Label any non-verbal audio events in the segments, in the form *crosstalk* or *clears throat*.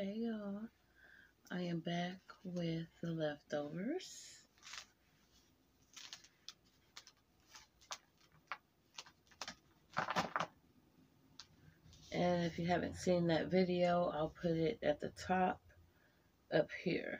Hey y'all, I am back with the leftovers. And if you haven't seen that video, I'll put it at the top up here.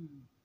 Mm.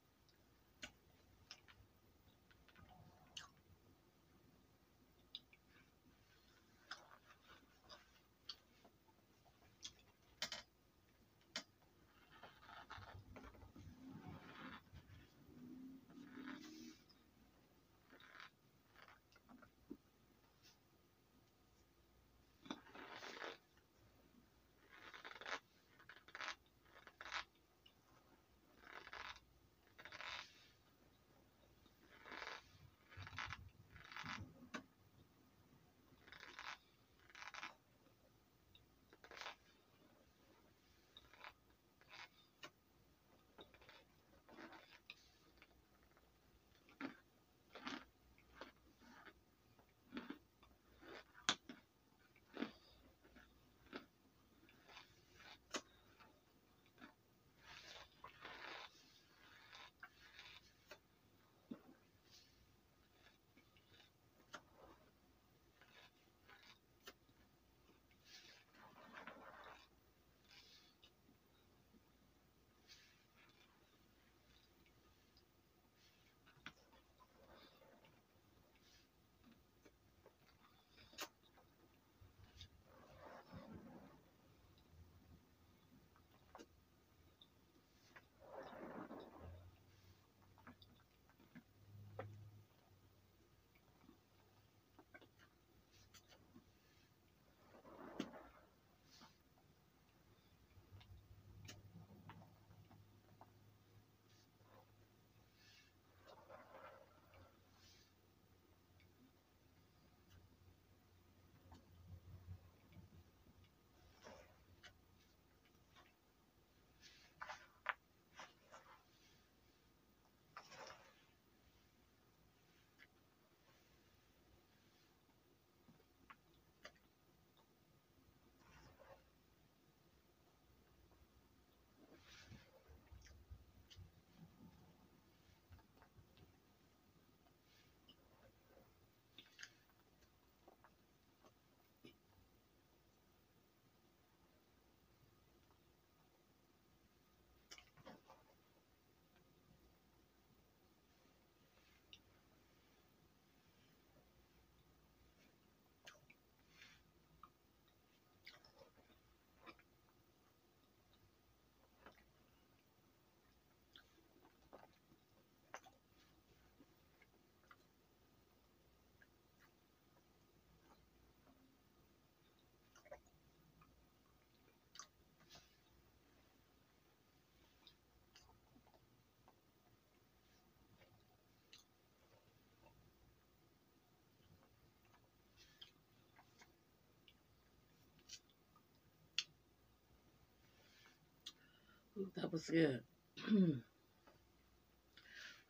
That was good. *clears throat*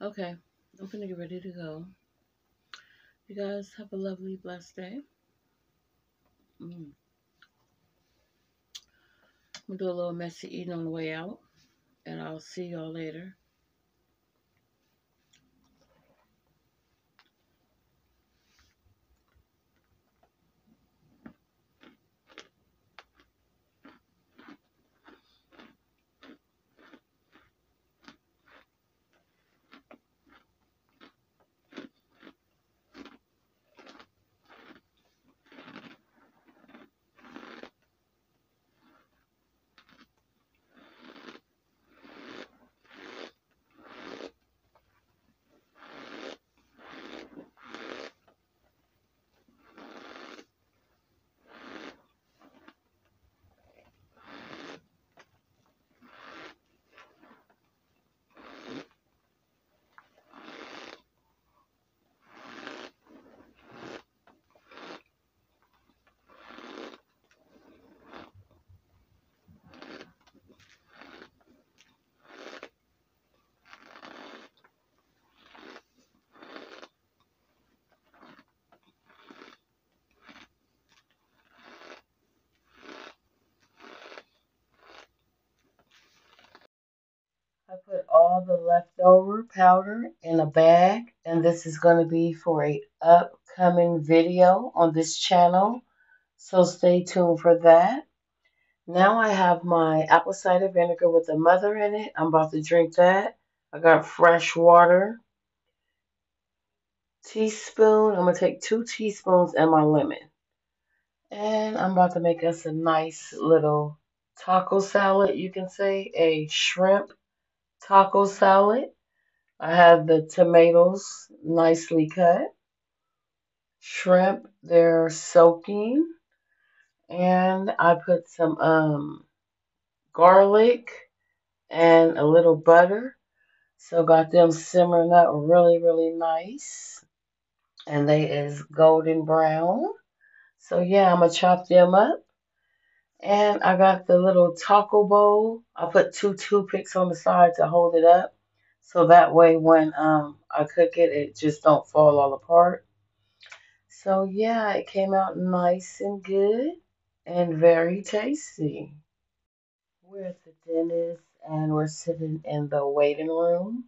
okay, I'm gonna get ready to go. You guys have a lovely, blessed day. Mm. We'll do a little messy eating on the way out, and I'll see y'all later. I put all the leftover powder in a bag, and this is going to be for a upcoming video on this channel. So stay tuned for that. Now I have my apple cider vinegar with the mother in it. I'm about to drink that. I got fresh water. Teaspoon. I'm to take two teaspoons and my lemon. And I'm about to make us a nice little taco salad, you can say, a shrimp taco salad. I have the tomatoes nicely cut, shrimp, they're soaking, and I put some um, garlic and a little butter. So got them simmering up really, really nice. And they is golden brown. So yeah, I'm going to chop them up. And I got the little taco bowl. I put two toothpicks on the side to hold it up. So that way when um, I cook it, it just don't fall all apart. So yeah, it came out nice and good and very tasty. We're at the dentist and we're sitting in the waiting room.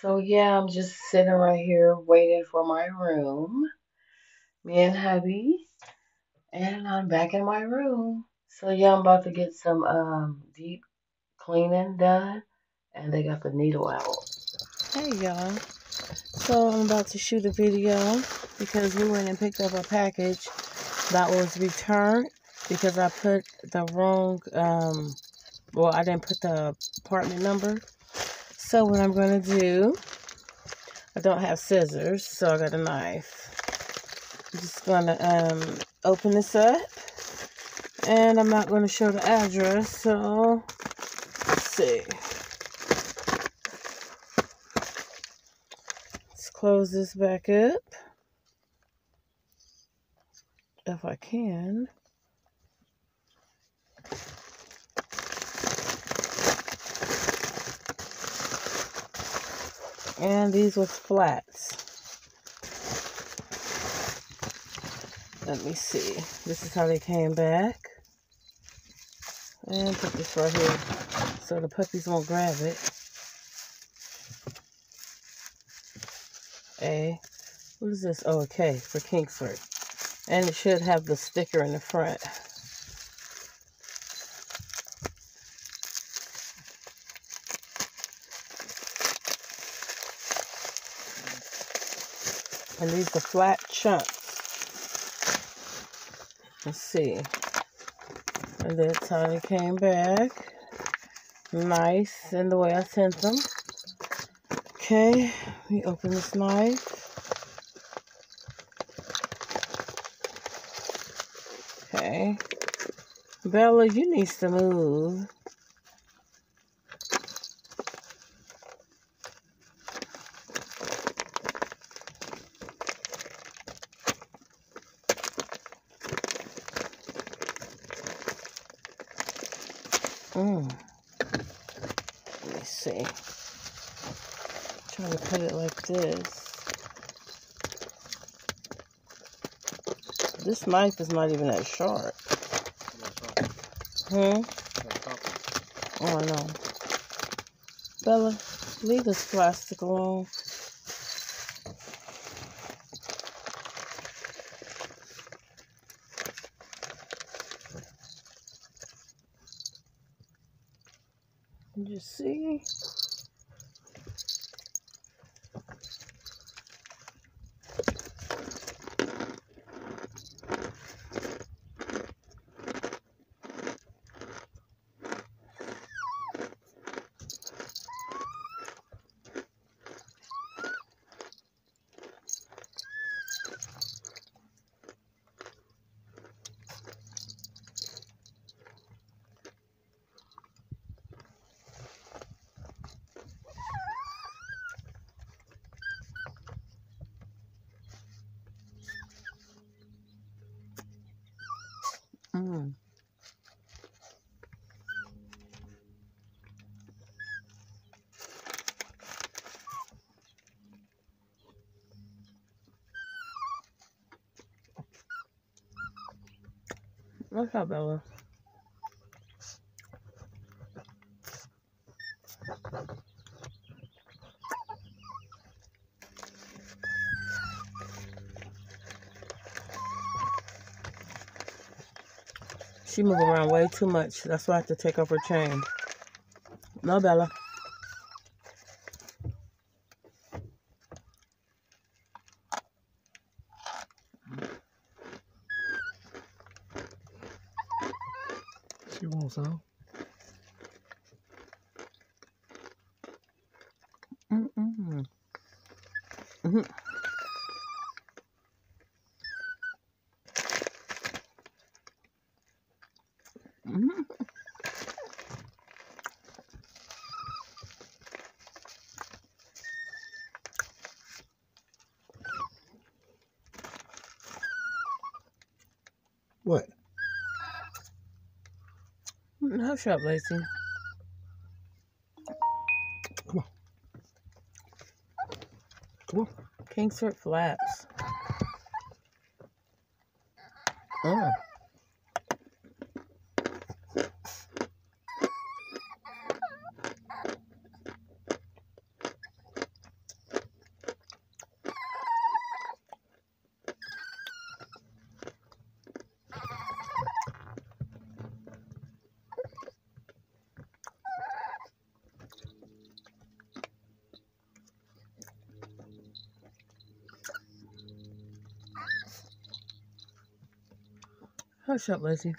So yeah, I'm just sitting right here waiting for my room. Me and hubby. And I'm back in my room. So yeah, I'm about to get some um, deep cleaning done. And they got the needle out. Hey y'all. So I'm about to shoot a video because we went and picked up a package that was returned because I put the wrong, um, well, I didn't put the apartment number. So what I'm going to do, I don't have scissors, so I got a knife. I'm just going to um, open this up. And I'm not going to show the address, so let's see. Let's close this back up. If I can. And these was flats. Let me see. This is how they came back. And put this right here so the puppies won't grab it. A. What is this? Oh, a K for Kingsford. And it should have the sticker in the front. And these are flat chunks. Let's see. And that's how they came back. Nice in the way I sent them. Okay, we open this knife. Okay. Bella, you need to move. Mm. see. Trying to put it like this. This knife is not even that sharp. Hmm? Oh, no. Bella, leave this plastic alone. You see? Mm. Look how Bella. She move around way too much. That's why I have to take off her chain. No, Bella. Mm-hmm. What? Hush up, Lacey. Come on. Come on. Kingsford Flats. Hush up, Lacey.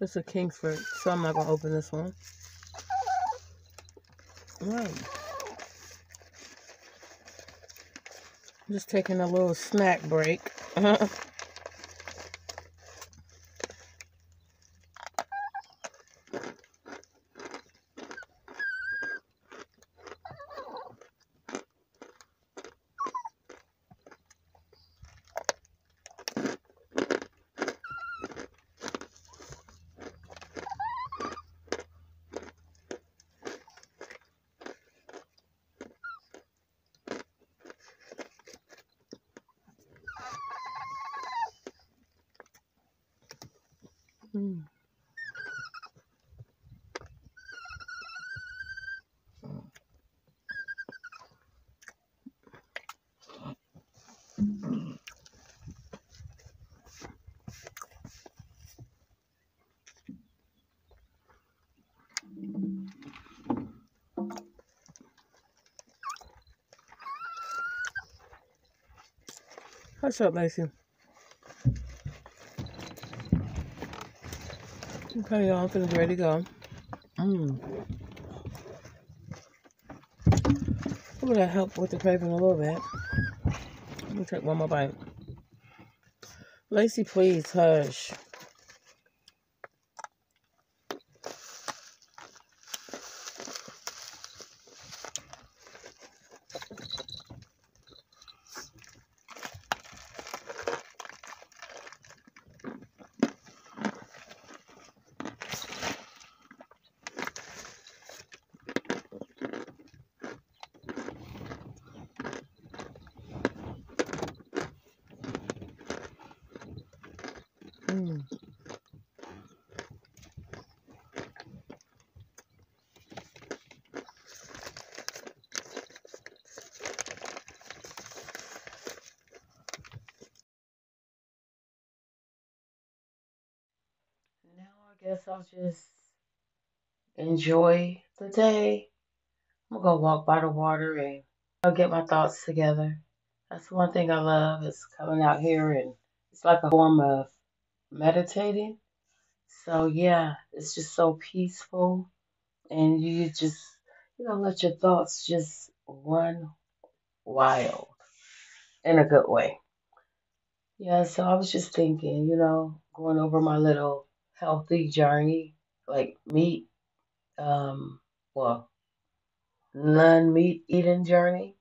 It's a Kingsford, so I'm not gonna open this one. Right. Just taking a little snack break. *laughs* What's up, Lacey? Okay, y'all, I'm finna ready to go. Mmm. Ooh, that help with the craving a little bit. Let me take one more bite. Lacey, please, hush. Now I guess I'll just enjoy the day. I'm gonna go walk by the water and I'll get my thoughts together. That's one thing I love is coming out here and it's like a form of meditating. So yeah, it's just so peaceful and you just you know let your thoughts just run wild in a good way. Yeah, so I was just thinking, you know, going over my little healthy journey, like meat, um, well, non-meat eating journey.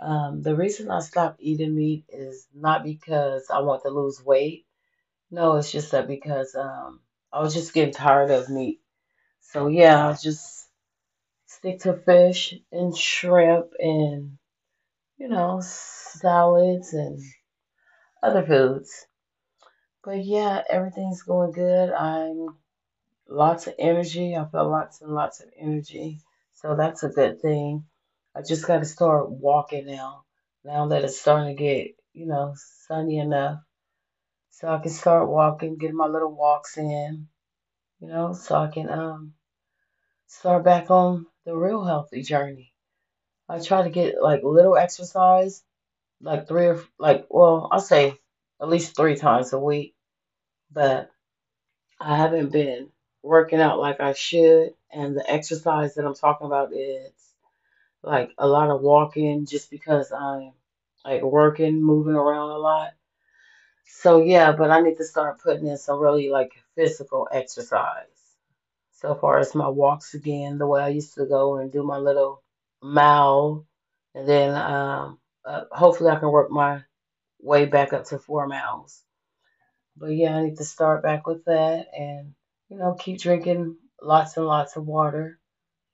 Um, the reason I stopped eating meat is not because I want to lose weight. No, it's just that because um, I was just getting tired of meat. So yeah, I just stick to fish and shrimp and, you know, salads and other foods. But yeah, everything's going good. I'm lots of energy. I feel lots and lots of energy. So that's a good thing. I just got to start walking now. Now that it's starting to get, you know, sunny enough. So I can start walking, get my little walks in, you know, so I can um start back on the real healthy journey. I try to get like little exercise, like three or like, well, I'll say at least three times a week, but I haven't been working out like I should. And the exercise that I'm talking about is like a lot of walking just because I'm like working, moving around a lot. So yeah, but I need to start putting in some really like physical exercise. So far as my walks again, the way I used to go and do my little mile, and then um, uh, hopefully I can work my way back up to four miles. But yeah, I need to start back with that and, you know, keep drinking lots and lots of water,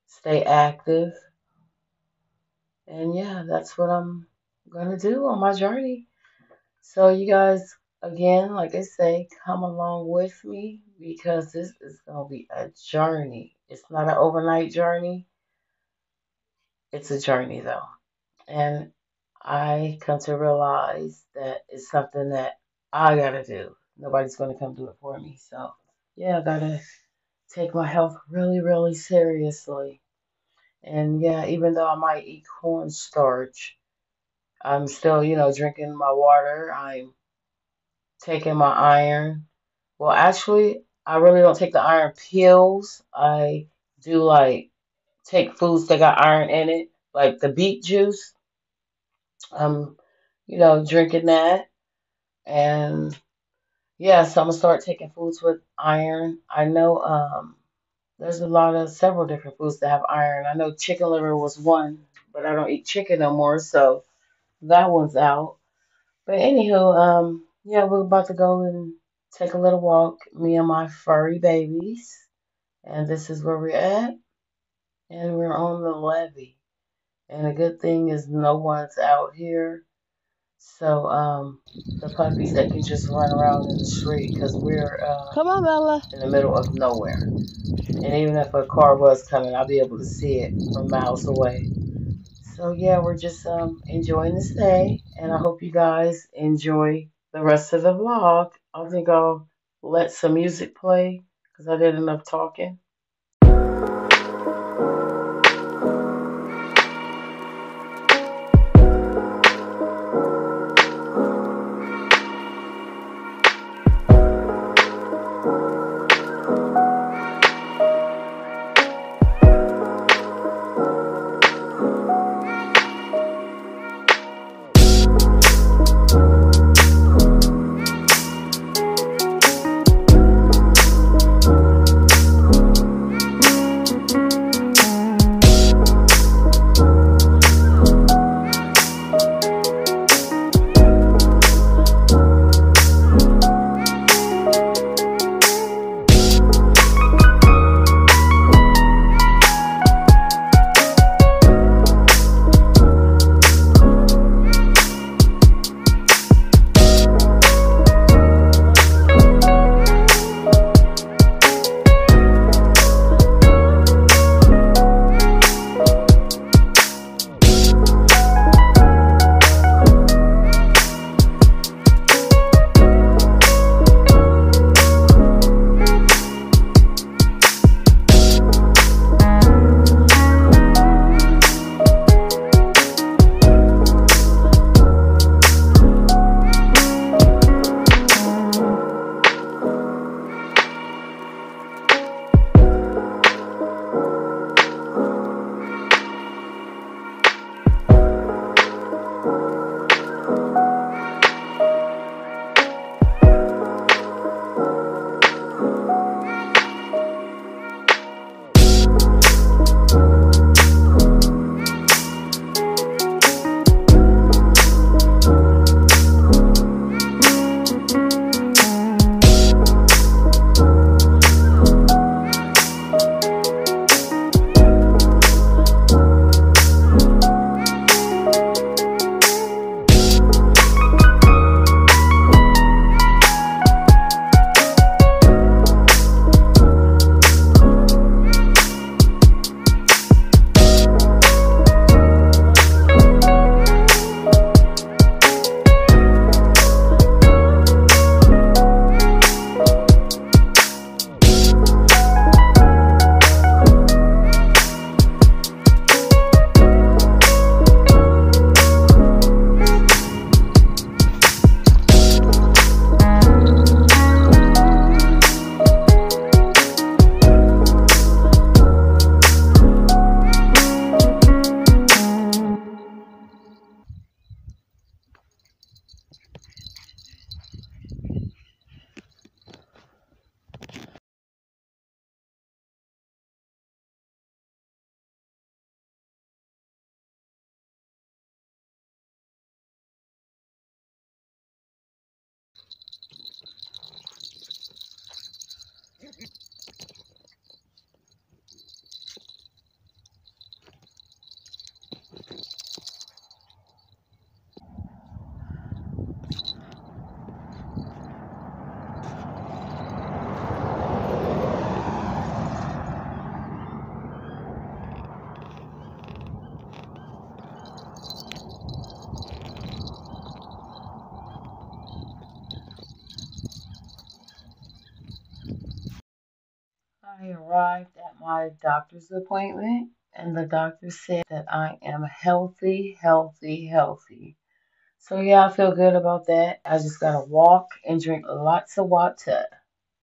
stay active. And yeah, that's what I'm to do on my journey. So, you guys, again, like I say, come along with me because this is going to be a journey. It's not an overnight journey, it's a journey though. And I come to realize that it's something that I got to do. Nobody's going to come do it for me. So, yeah, I got to take my health really, really seriously. And yeah, even though I might eat cornstarch, I'm still, you know, drinking my water. I'm taking my iron. Well, actually, I really don't take the iron pills. I do like take foods that got iron in it, like the beet juice. I'm, you know, drinking that. And yeah, so I'm gonna start taking foods with iron. I know um there's a lot of several different foods that have iron. I know chicken liver was one, but I don't eat chicken no more, so that one's out. But anywho, um, yeah, we're about to go and take a little walk, me and my furry babies. And this is where we're at. And we're on the levee. And the good thing is no one's out here. So um, the puppies, they can just run around in the street because we're uh, Come on, Bella. in the middle of nowhere. And even if a car was coming, I'll be able to see it from miles away. So yeah, we're just um, enjoying this day, and I hope you guys enjoy the rest of the vlog. I think I'll let some music play because I did enough talking. Arrived at my doctor's appointment, and the doctor said that I am healthy, healthy, healthy. So, yeah, I feel good about that. I just gotta walk and drink lots of water.